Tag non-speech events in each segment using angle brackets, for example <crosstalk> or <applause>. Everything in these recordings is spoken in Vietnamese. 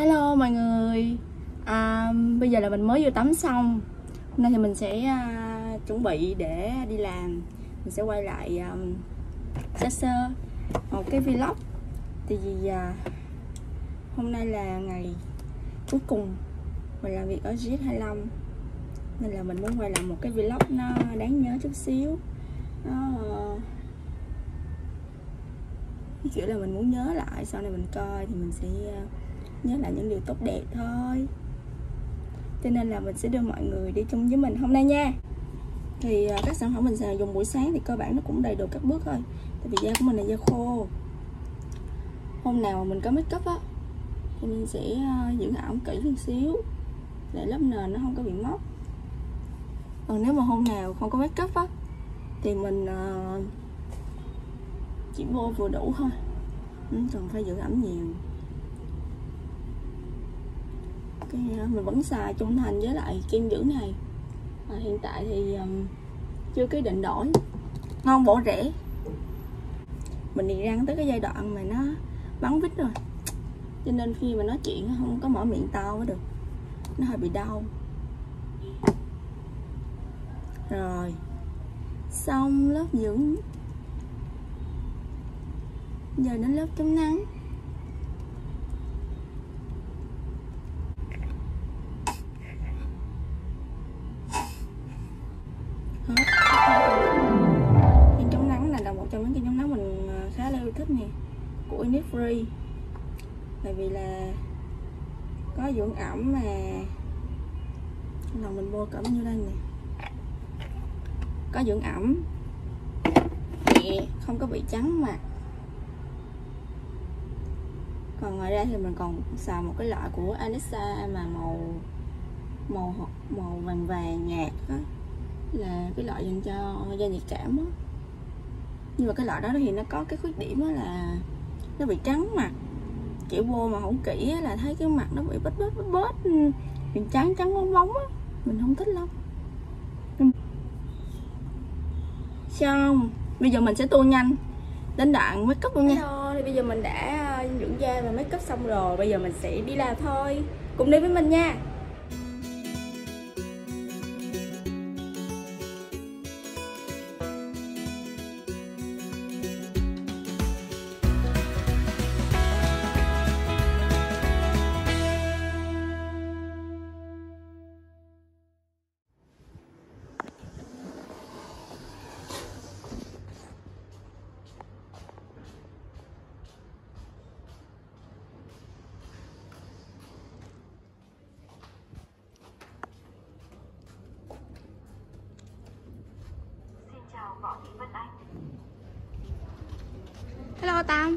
Hello mọi người. À, Bây giờ là mình mới vừa tắm xong. Hôm nay thì mình sẽ à, chuẩn bị để đi làm. Mình sẽ quay lại à, sơ sơ một cái vlog. Tại vì à, hôm nay là ngày cuối cùng mình làm việc ở GS25 Nên là mình muốn quay lại một cái vlog nó đáng nhớ chút xíu. Nó cái kiểu là mình muốn nhớ lại sau này mình coi thì mình sẽ à, nhớ lại những điều tốt đẹp thôi. Cho nên là mình sẽ đưa mọi người đi chung với mình hôm nay nha. Thì à, các sản phẩm mình sẽ dùng buổi sáng thì cơ bản nó cũng đầy đủ các bước thôi. Tại vì da của mình là da khô. Hôm nào mà mình có make up á, thì mình sẽ à, dưỡng ẩm kỹ hơn xíu. Để lớp nền nó không có bị móc còn nếu mà hôm nào không có make up á, thì mình à, chỉ bôi vừa đủ thôi. Ừ, không cần phải dưỡng ẩm nhiều cái ờ, mình vẫn xài trung thành với lại kem dưỡng này. À, hiện tại thì um, chưa cái định đổi. Ngon bổ rẻ. Mình đi răng tới cái giai đoạn mà nó bắn vít rồi. Cho nên khi mà nói chuyện không có mở miệng to mới được. Nó hơi bị đau. Rồi. Xong lớp dưỡng. Giờ đến lớp chống nắng. Của Innisfree tại vì là có dưỡng ẩm mà lòng mình bôi cẩm như đây nè. Có dưỡng ẩm. Nhẹ không có bị trắng mặt. Còn ngoài ra thì mình còn xài một cái loại của Anissa mà màu màu màu vàng vàng nhạt đó là cái loại dành cho da nhạy cảm đó. nhưng mà cái loại đó thì nó có cái khuyết điểm đó là nó bị trắng mặt kiểu vô mà không kỹ là thấy cái mặt nó bị bít bít bít bít mình ừ, trắng trắng bóng bóng á. Mình không thích lắm. Xong bây giờ mình sẽ tô nhanh đến đoạn make up luôn nha. Hello, thì bây giờ mình đã ờ, dưỡng da và make up xong rồi. Bây giờ mình sẽ đi làm thôi. Cùng đi với mình nha. Hello Tam.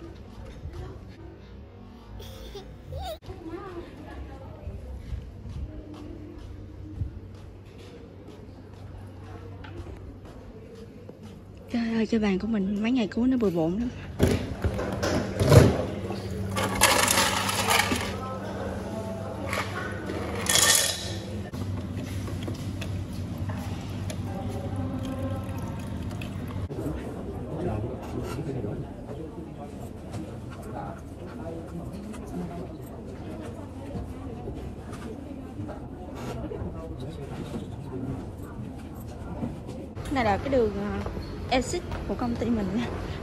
Trời ơi, cái bàn của mình mấy ngày cuối nó bừa bộn lắm này là cái đường ờ, exit của công ty mình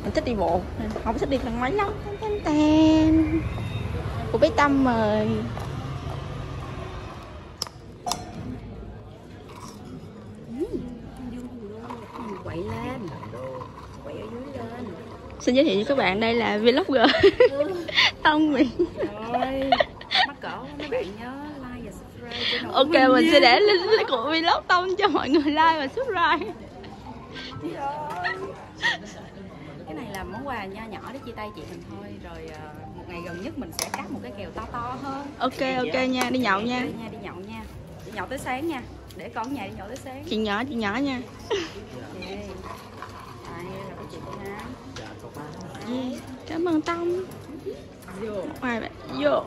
mình thích đi bộ không thích đi thang máy lắm. Tên tên của bé tâm mời. Xin giới thiệu với các bạn đây là vlogger. <laughs> Tông rồi mắc cỡ mấy bạn nhớ like và subscribe ok mình sẽ để link của vlog tông cho mọi người like và subscribe. Cái này là món quà nho nhỏ để chia tay chị mình thôi. Rồi ờ, một ngày gần nhất mình sẽ cắt một cái kèo to to hơn. Ok ok nha đi nhậu nha. đi nhậu nha đi nhậu tới sáng nha. Để con nhà đi nhậu tới sáng. Chị nhỏ chị nhỏ nha. Yeah cảm ơn tông vô ngoài vậy. Vô.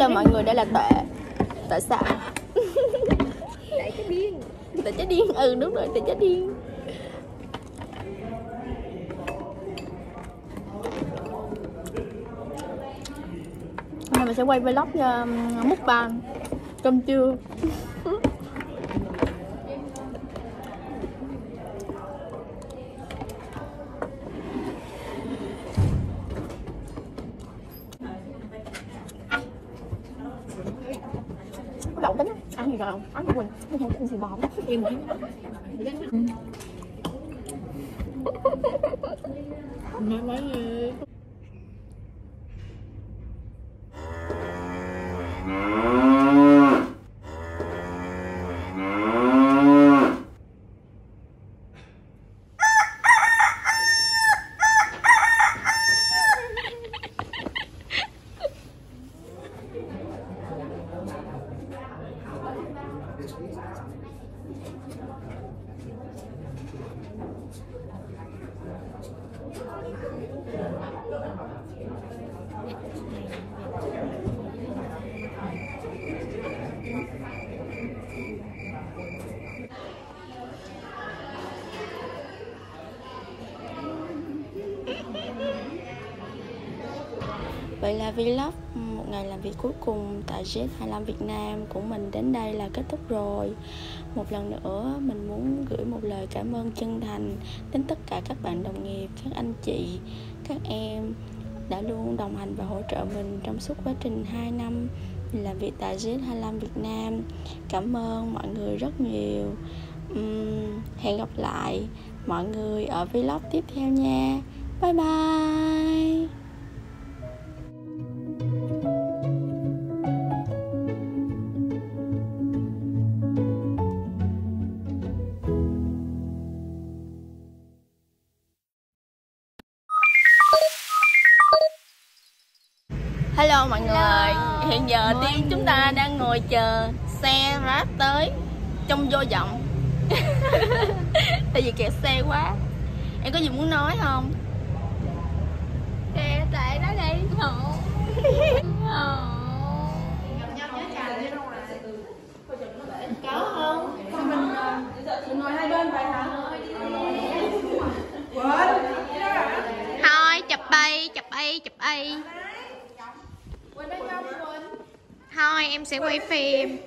Lên mọi người đây là tệ. Tệ sao Tại cái điên tệ chết điên. Ừ đúng rồi tệ chết điên. Hôm nay mình sẽ quay vlog uh, mukbang cơm trưa rồi không ăn gì quỳnh không ăn gì bò Em Nói Vậy là vlog một ngày làm việc cuối cùng tại Z25 Việt Nam của mình đến đây là kết thúc rồi. Một lần nữa mình muốn gửi một lời cảm ơn chân thành đến tất cả các bạn đồng nghiệp, các anh chị, các em đã luôn đồng hành và hỗ trợ mình trong suốt quá trình 2 năm mình làm việc tại Z25 Việt Nam. Cảm ơn mọi người rất nhiều. Uhm, hẹn gặp lại mọi người ở vlog tiếp theo nha. Bye bye. Hello mọi người, hiện giờ team chúng ta đang ngồi chờ xe Grab tới trong vô vọng. <laughs> Tại vì kẹt xe quá. Em có gì muốn nói không? Kìa tại nó đây Hổ Thôi em sẽ quay phim.